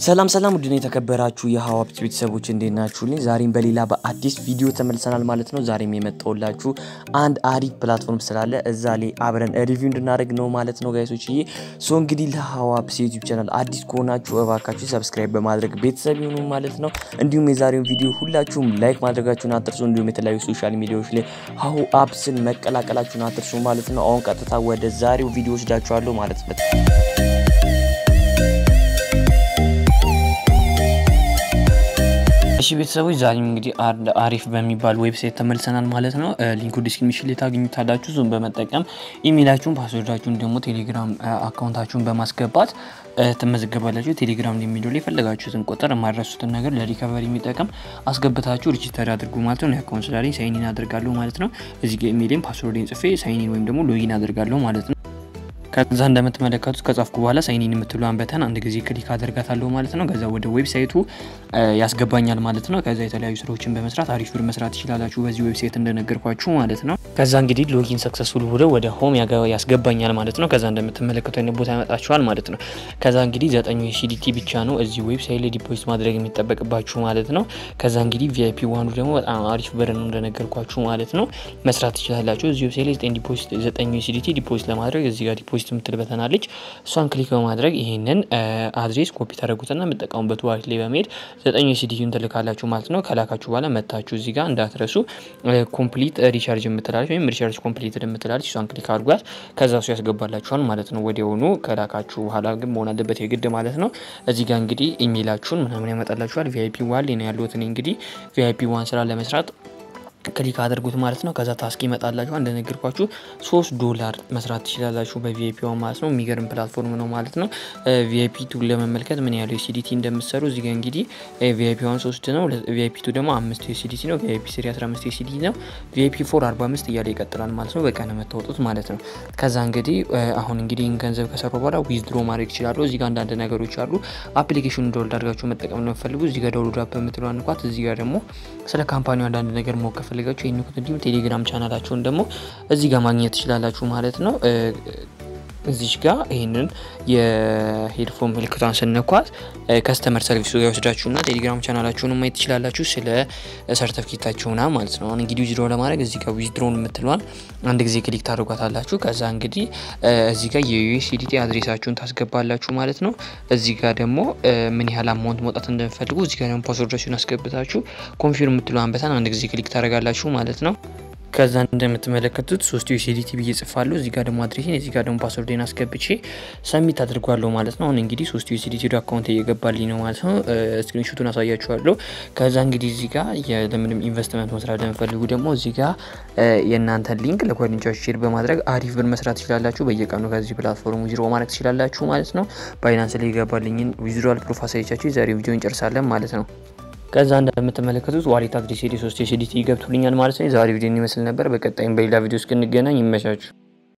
ሰላም ሰላም ውድን የተከበራችሁ የሀዋብት ቤተሰቦች እንዴት ናችሁልኝ? ዛሬም በሌላ በአዲስ ቪዲዮ ተመልሰናል ማለት ነው። ዛሬም የመጣሁላችሁ አንድ አሪፍ platform ስላለ እዛ ላይ አብረን review እንድናደርግ ነው ማለት ነው guys ኦች so እንግዲህ ለሀዋብት ዩቲዩብ ቻናል አዲስ ከሆናችሁ እባካችሁ subscribe በማድረግ ቤተሰብ ይሁኑ ማለት ነው። እንዲሁም የዛሬውን ቪዲዮ ሁላችሁም like ማድረጋችሁን አትርሱ። እንዲሁም የተለያዩ social media ዎች ላይ ሀሁ መቀላቀላችሁን አትርሱ ማለት ነው። አሁን ቀጥታ ወደ ዛሬው ቪዲዮ ወስዳችኋለሁ ማለት ነው። እሺ ቤተሰቦች ዛሬም እንግዲህ አሪፍ በሚባል website ተመልሰናል ማለት ነው። link ኡ description ላይ ታገኙታላችሁ። ዙም በመጠቀም ኢሜይላችሁን፣ password አችሁን ደግሞ ቴሌግራም account አችሁን በማስገባት ትመዘገባላችሁ። ቴሌግራም የሚለው ላይ የፈለጋችሁትን ቁጥር የማድረሱትን ነገር ለ recovery የሚጠቀም አስገብታችሁ register አድርጉ ማለት ነው። የ account ስላለኝ sign in አድርጋለሁ ማለት ነው። እዚህ ኢሜይሌን password ኤን ጽፌ sign in ወይም ደግሞ login አድርጋለሁ ማለት ነው። ከዛ እንደምትመለከቱት ከጻፍኩ በኋላ sign in የምትለዋን button አንድ ጊዜ click አደርጋታለሁ ማለት ነው። ከዛ ወደ website ኡ ያስገባኛል ማለት ነው። ከዛ የተለያዩ ስራዎችን በመስራት አሪፍ ብር መስራት ትችላላችሁ በዚህ website እንደነገርኳችሁ ማለት ነው። ከዛ እንግዲህ login successful ብሎ ወደ home ያስገባኛል ማለት ነው። ከዛ እንደምትመለከቱ አይነት ቦታ ያመጣችኋል ማለት ነው። ከዛ እንግዲህ ዘጠኙ USDT ብቻ ነው እዚህ website ላይ deposit ማድረግ የሚጠበቅባችሁ ማለት ነው። ከዛ እንግዲህ VIP one ኡ ደግሞ በጣም አሪፍ ብር ነው እንደነገርኳችሁ ማለት ነው። መስራት ትችላላችሁ እዚህ website ላይ ዘጠኝ USDT deposit ለማድረግ እዚህ ጋር የምትል button አለች እሷን click በማድረግ ይህንን address copy ታደረጉትና የምጠቀሙበት wallet ላይ በመሄድ ዘጠኙ USDT ውን ትልካላችሁ ማለት ነው። ከላካችሁ በኋላ መታችሁ እዚህ ጋር እንዳትረሱ complete recharge የምትላለች ወይም recharge complete የምትላለች እሷን click አድርጓት ከዛ እሱ ያስገባላችኋል ማለት ነው። ወዲያውኑ ከላካችሁ በኋላ ግን መሆን አለበት የግድ ማለት ነው። እዚህ ጋር እንግዲህ ኢሜይላችሁን ምናምን ያመጣላችኋል። VIP one ላይ ያለሁት እኔ እንግዲህ VIP one ስራ ለመስራት click አድርጉት ማለት ነው። ከዛ task ይመጣላችሁ። እንደነገርኳችሁ ሶስት ዶላር መስራት ትችላላችሁ በ VIP ማለት ነው። የሚገርም platform ነው ማለት ነው። VIP two ለመመልከት ምን ያህል USDT እንደምትሰሩ እዚህ ጋር እንግዲህ VIP one ሶስት ነው። VIP two ደግሞ አምስት USDT ነው። VIP three አስራ አምስት USDT ነው። VIP four አርባ አምስት እያለ ይቀጥላል ማለት ነው። በቀን የምታወጡት ማለት ነው። ከዛ እንግዲህ አሁን እንግዲህ ገንዘብ ከሰሩ በኋላ withdraw ማድረግ ይችላሉ። እዚህ ጋር አንዳንድ ነገሮች አሉ። application ኑ download አድርጋችሁ መጠቀም ነው የምፈልጉ እዚህ ጋር download app የምትለው ንኳት። እዚህ ጋር ደግሞ ስለ company ው አንዳንድ ነገር ማወቅ ከፈለጋችሁ ይህን ንኩት እንዲሁም ቴሌግራም ቻናላቸውን ደግሞ እዚህ ጋር ማግኘት ትችላላችሁ ማለት ነው። እዚች ጋር ይህንን የ headphone ምልክቷን ስትነኳት customer service ኡ ጋር ወስዳችሁና ቴሌግራም ቻናላችሁን ማየት ትችላላችሁ ስለ ሰርተፊኬታችሁና ማለት ነው። አሁን እንግዲህ withdraw ለማድረግ እዚህ ጋር withdraw ን የምትለዋን አንድ ጊዜ click ታደርጓታላችሁ። ከዛ እንግዲህ እዚህ ጋር የ USDT address ኣችሁን ታስገባላችሁ ማለት ነው። እዚህ ጋር ደግሞ ምን ያህል amount መውጣት እንደምፈልጉ እዚህ ጋር ደግሞ password ኣችሁን አስገብታችሁ confirm የምትለዋን button አንድ ጊዜ click ታደርጋላችሁ ማለት ነው። ከዛ እንደምትመለከቱት ሶስት USDT ብዬ ጽፋለሁ። እዚህ ደግሞ address ኤን እዚህ ደግሞ password ኤን አስገብቼ submit አድርጋለሁ ማለት ነው። አሁን እንግዲህ ሶስት USDT ወደ account እየገባልኝ ነው ማለት ነው። screenshot ኡን አሳያችኋለሁ። ከዛ እንግዲህ እዚህ ለምንም ኢንቨስትመንት መስራት ለምፈልጉ ደግሞ እዚህ ጋር የእናንተን link ለጓደኞቻችሁ share በማድረግ አሪፍ ብር መስራት ትችላላችሁ። በየቀኑ ከዚህ platform withdraw ማድረግ ትችላላችሁ ማለት ነው። ባይናንስ ላይ የገባልኝን withdrawal proof አሳይቻችሁ የዛሬ ቪዲዮ እንጨርሳለን ማለት ነው። ከዛ እንደምትመለከቱት wallet address ሶስት USDT ገብቶልኛል ማለት ነው። የዛሬ ቪዲዮ ይመስል ነበር። በቀጣይም በሌላ ቪዲዮ እስክንገናኝ ይመቻችሁ።